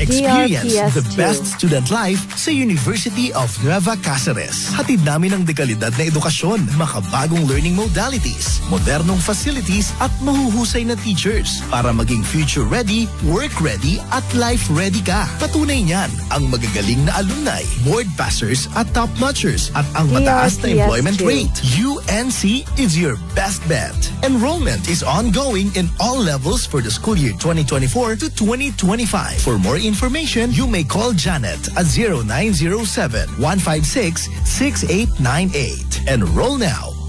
Experience the DRPS2. best student life sa University of Nueva Cáceres. Hatid namin ang dekalidad na edukasyon, makabagong learning modalities, modernong facilities at mahuhusay na teachers para maging future ready, work ready at life ready ka. Patunay niyan ang magagaling na alumni, board passers at top notchers at ang mataas na DRPS2. employment rate. UNC is your best bet. Enrollment is ongoing in all levels for the school year 2024 to 2025. For more information, you may call Janet at 0907 156 6898. Enroll now